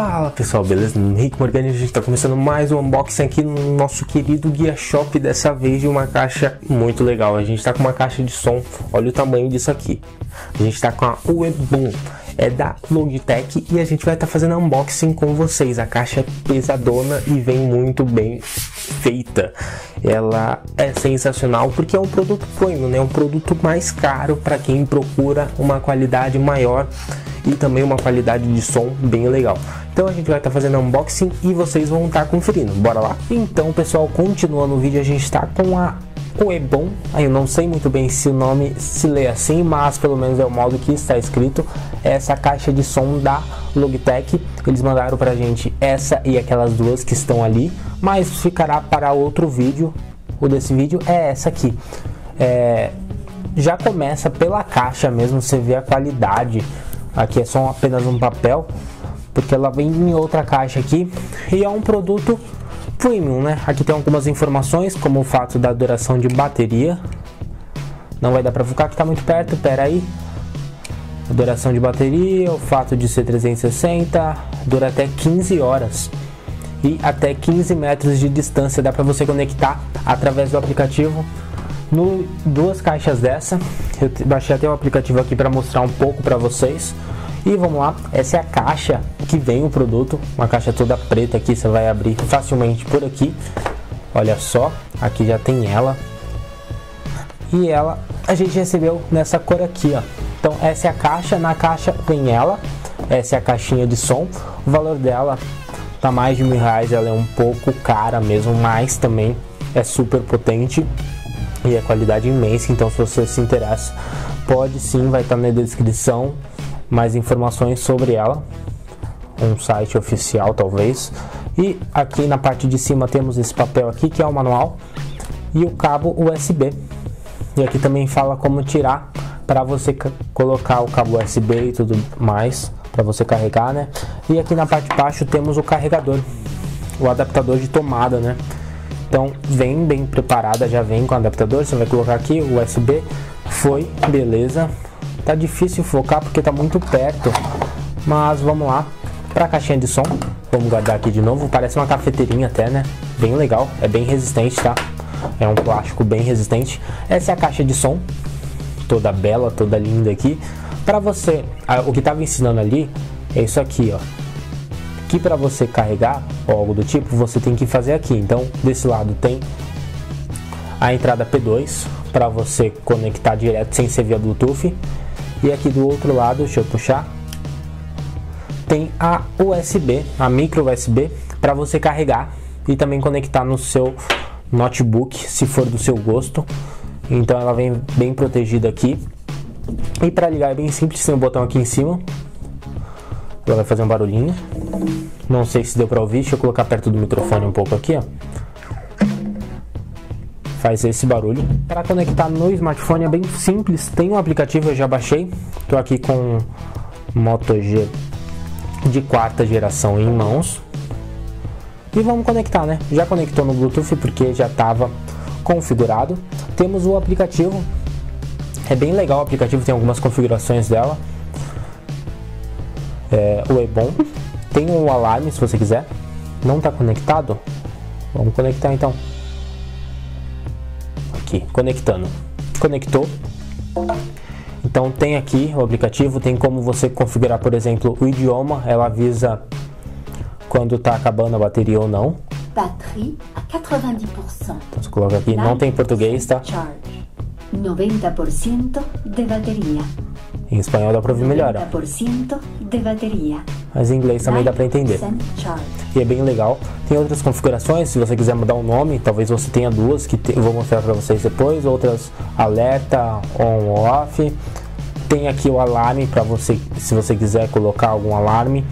Fala pessoal, beleza? Henrique Morgani, a gente está começando mais um unboxing aqui no nosso querido Guia Shop, dessa vez de uma caixa muito legal. A gente está com uma caixa de som, olha o tamanho disso aqui. A gente está com a Webboom, é da Logitech e a gente vai estar tá fazendo unboxing com vocês. A caixa é pesadona e vem muito bem feita. Ela é sensacional porque é um produto premium, né? Um produto mais caro para quem procura uma qualidade maior e também uma qualidade de som bem legal. Então a gente vai estar tá fazendo unboxing e vocês vão estar tá conferindo. Bora lá? Então, pessoal, continuando o vídeo, a gente está com a Oebon. Aí eu não sei muito bem se o nome se lê assim, mas pelo menos é o modo que está escrito. Essa caixa de som da Logitech. Eles mandaram pra gente essa e aquelas duas que estão ali, mas ficará para outro vídeo. O desse vídeo é essa aqui. É, já começa pela caixa mesmo, você vê a qualidade Aqui é só apenas um papel, porque ela vem em outra caixa aqui e é um produto premium, né? Aqui tem algumas informações, como o fato da duração de bateria. Não vai dar para focar que está muito perto, pera aí. A duração de bateria, o fato de ser 360, dura até 15 horas. E até 15 metros de distância dá para você conectar através do aplicativo no, duas caixas dessa. Eu baixei até o aplicativo aqui para mostrar um pouco para vocês. E vamos lá, essa é a caixa que vem o produto, uma caixa toda preta aqui, você vai abrir facilmente por aqui. Olha só, aqui já tem ela. E ela a gente recebeu nessa cor aqui, ó. Então essa é a caixa, na caixa vem ela. Essa é a caixinha de som. O valor dela tá mais de mil reais, ela é um pouco cara mesmo, mas também é super potente e a qualidade imensa. Então, se você se interessa, pode sim, vai estar na descrição mais informações sobre ela, um site oficial talvez. E aqui na parte de cima temos esse papel aqui que é o manual e o cabo USB. E aqui também fala como tirar para você colocar o cabo USB e tudo mais para você carregar, né? E aqui na parte de baixo temos o carregador, o adaptador de tomada, né? Então vem bem preparada, já vem com adaptador, você vai colocar aqui o USB, foi, beleza. Tá difícil focar porque tá muito perto, mas vamos lá para a caixinha de som. Vamos guardar aqui de novo, parece uma cafeteirinha até, né? Bem legal, é bem resistente, tá? É um plástico bem resistente. Essa é a caixa de som, toda bela, toda linda aqui. Para você, o que estava ensinando ali é isso aqui, ó que para você carregar ou algo do tipo, você tem que fazer aqui. Então, desse lado tem a entrada P2 para você conectar direto sem ser via Bluetooth. E aqui do outro lado, deixa eu puxar, tem a USB, a micro USB para você carregar e também conectar no seu notebook, se for do seu gosto. Então ela vem bem protegida aqui. E para ligar é bem simples, tem um botão aqui em cima. Ela vai fazer um barulhinho. Não sei se deu para ouvir, deixa eu colocar perto do microfone um pouco aqui, ó. Faz esse barulho. Para conectar no smartphone é bem simples. Tem um aplicativo, eu já baixei. Estou aqui com Moto G de quarta geração em mãos. E vamos conectar, né? Já conectou no Bluetooth porque já estava configurado. Temos o aplicativo. É bem legal o aplicativo, tem algumas configurações dela. É, o Ebon tem um alarme se você quiser. Não está conectado? Vamos conectar então. Aqui, conectando. Conectou. Então tem aqui o aplicativo, tem como você configurar, por exemplo, o idioma, ela avisa quando está acabando a bateria ou não. Bateria a 90%. Então você coloca aqui, não tem português, tá? Charge. 90% de bateria. Em espanhol dá para ouvir melhor. 90% de bateria. Mas em inglês também dá para entender. E é bem legal. Tem outras configurações, se você quiser mudar o nome, talvez você tenha duas que eu vou mostrar para vocês depois, outras alerta on off. Tem aqui o alarme para você, se você quiser colocar algum alarme.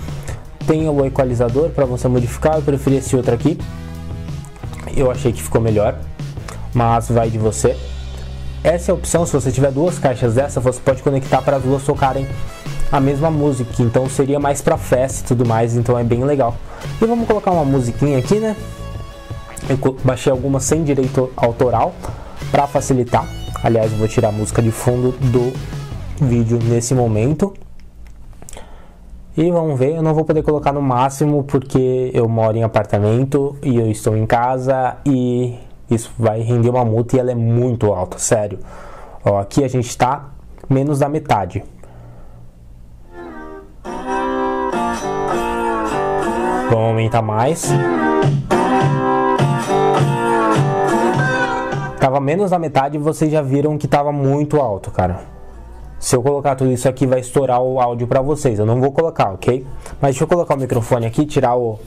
Tem o equalizador para você modificar, eu preferi esse outro aqui. Eu achei que ficou melhor, mas vai de você. Essa é a opção, se você tiver duas caixas dessa, você pode conectar para as duas tocarem a mesma música, então seria mais para festa e tudo mais, então é bem legal. E vamos colocar uma musiquinha aqui, né? Eu baixei algumas sem direito autoral para facilitar. Aliás, eu vou tirar a música de fundo do vídeo nesse momento. E vamos ver, eu não vou poder colocar no máximo porque eu moro em apartamento e eu estou em casa e isso vai render uma multa e ela é muito alta, sério. Ó, aqui a gente está menos da metade. Vamos aumentar mais. Tava menos da metade e vocês já viram que tava muito alto, cara. Se eu colocar tudo isso aqui, vai estourar o áudio para vocês. Eu não vou colocar, ok? Mas deixa eu colocar o microfone aqui, tirar o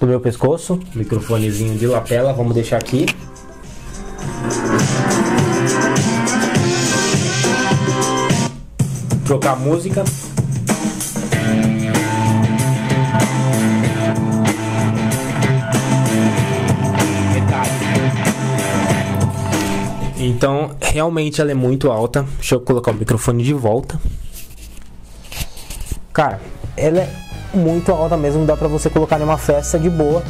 do meu pescoço. Microfonezinho de lapela, vamos deixar aqui. Trocar música. Então, realmente ela é muito alta. Deixa eu colocar o microfone de volta. Cara, ela é muito alta mesmo. Dá pra você colocar numa festa de boa,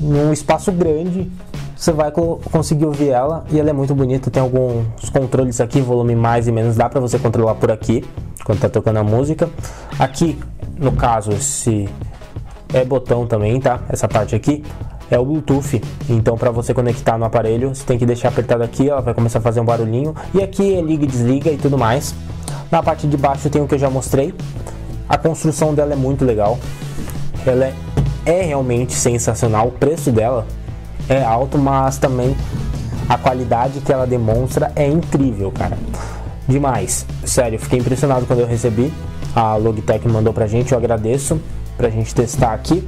num espaço grande. Você vai conseguir ouvir ela e ela é muito bonita. Tem alguns controles aqui, volume mais e menos. Dá pra você controlar por aqui quando tá tocando a música. Aqui, no caso, esse é botão também, tá? Essa parte aqui é o Bluetooth. Então, para você conectar no aparelho, você tem que deixar apertado aqui, ela vai começar a fazer um barulhinho. E aqui é liga e desliga e tudo mais. Na parte de baixo tem o que eu já mostrei. A construção dela é muito legal. Ela é, é realmente sensacional. O preço dela é alto, mas também a qualidade que ela demonstra é incrível, cara. Demais. Sério, fiquei impressionado quando eu recebi. A Logitech mandou pra gente, eu agradeço pra gente testar aqui.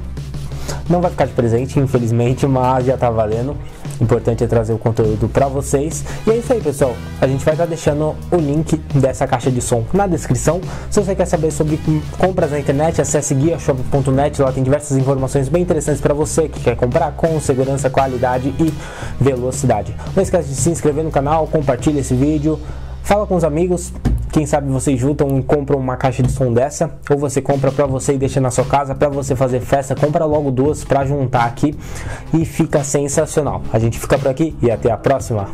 Não vai ficar de presente, infelizmente, mas já tá valendo. Importante é trazer o conteúdo para vocês. E é isso aí, pessoal. A gente vai estar tá deixando o link dessa caixa de som na descrição. Se você quer saber sobre compras na internet, acesse guiashop.net. Lá tem diversas informações bem interessantes para você que quer comprar com segurança, qualidade e velocidade. Não esquece de se inscrever no canal, compartilhe esse vídeo, fala com os amigos. Quem sabe vocês juntam e compram uma caixa de som dessa, ou você compra para você e deixa na sua casa para você fazer festa, compra logo duas para juntar aqui e fica sensacional. A gente fica por aqui e até a próxima.